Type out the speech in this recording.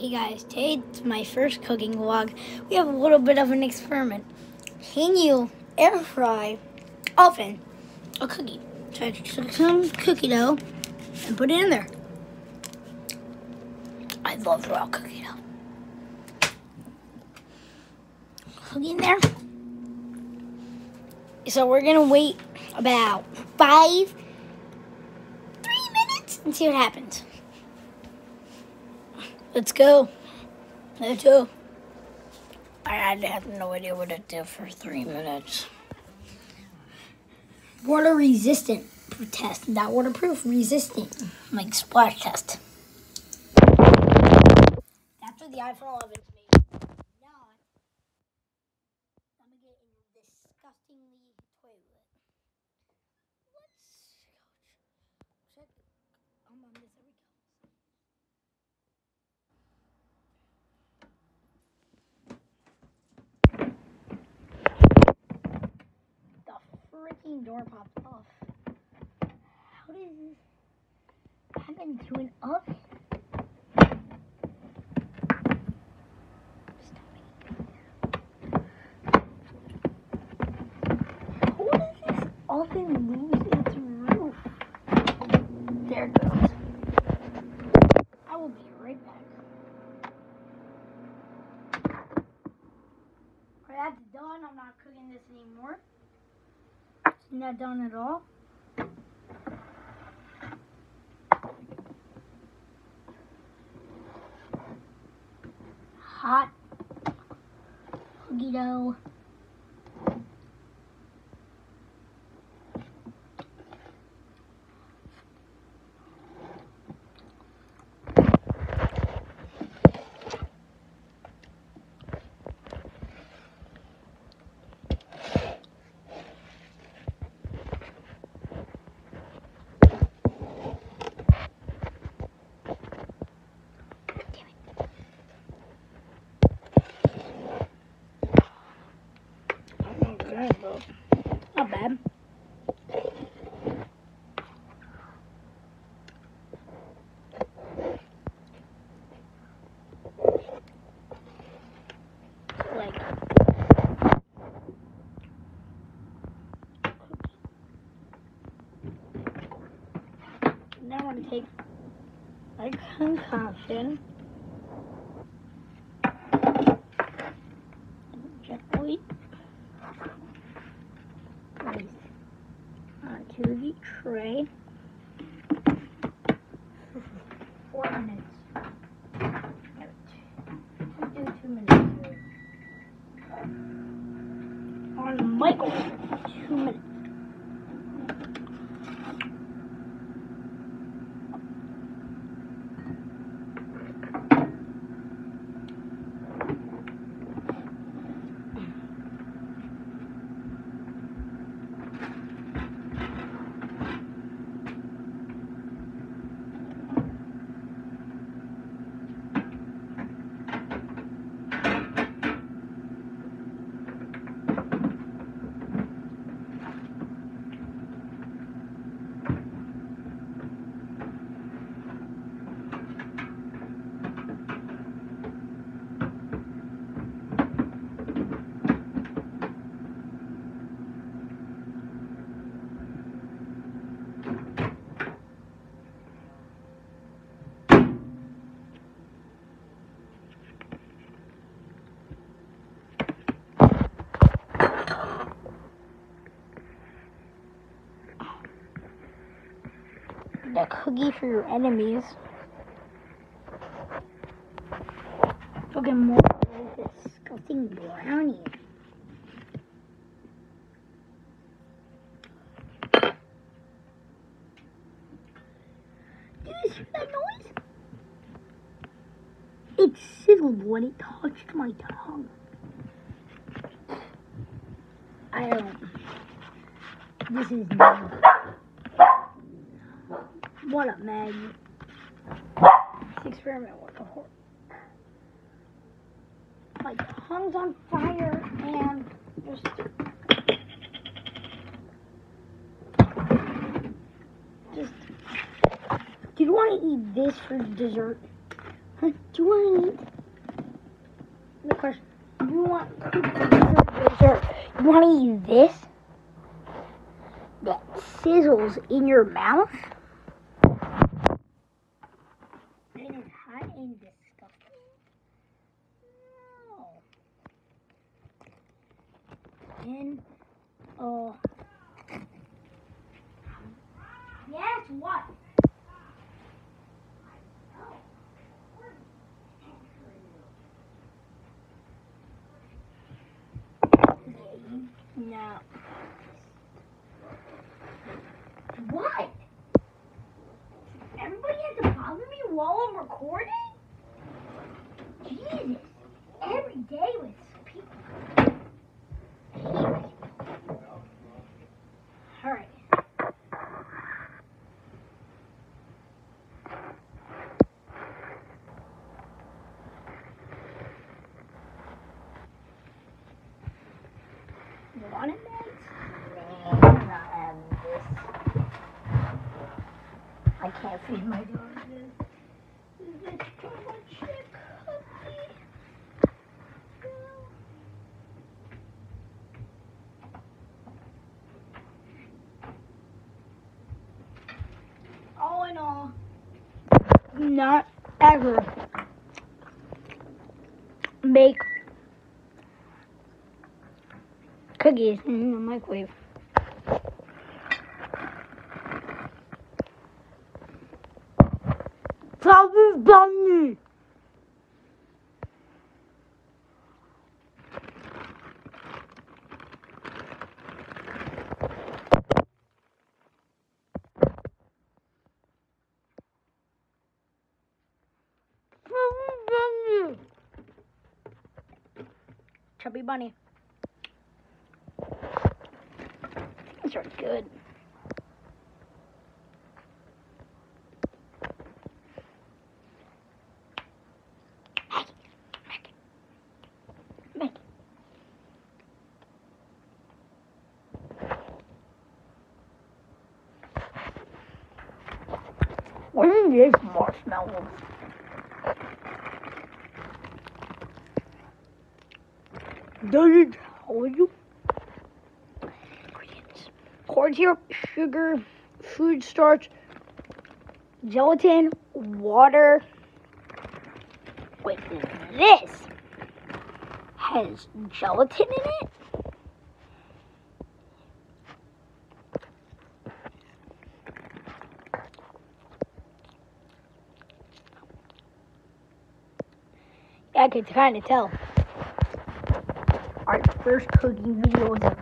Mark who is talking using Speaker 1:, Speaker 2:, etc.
Speaker 1: Hey guys, today it's my first cooking vlog. We have a little bit of an experiment. Can you air fry often a cookie? So I took some cookie dough and put it in there. I love raw cookie dough. Cookie in there. So we're gonna wait about five, three minutes and see what happens. Let's go. Let's go. I have no idea what to do for three minutes. Water resistant test, not waterproof, resistant, like splash test. That's what the iPhone 11 is made. Not. I'm gonna get in disgustingly toilet. Let's go. Check. I'm on this. There we go. The freaking door popped off. How does this happen to an oven? How does this oven lose its roof? There it goes. I will be right back. Alright, that's done. I'm not cooking this anymore. Not done at all. Hot cookie dough. Not bad. Take my concoction. Gently place onto the tray. Four minutes. No, two- do two minutes. here. On microwave, two minutes. The cookie for your enemies. Looking more disgusting brownie. Did you hear that noise? It sizzled when it touched my tongue. I don't. This is. What up, Maggie? Experiment was a horror. My tongue's on fire and just. Just. Do you want to eat this for dessert? Do you want to eat? The question. Do you want dessert? You want to eat this? That sizzles in your mouth? And it's hot and disgusting. And, uh, yes, what? No. You want it, not having this. I can't feed my dog this. This is too much shit, puppy. All in all, not ever make cookies in the microwave. Probably bunny. Chubby bunny. These are good. Maggie, Maggie, Maggie. What is this marshmallow? Does it tell you? Corn syrup, sugar, food starch, gelatin, water. Wait, this has gelatin in it? I could kind of tell. Our first cooking video was a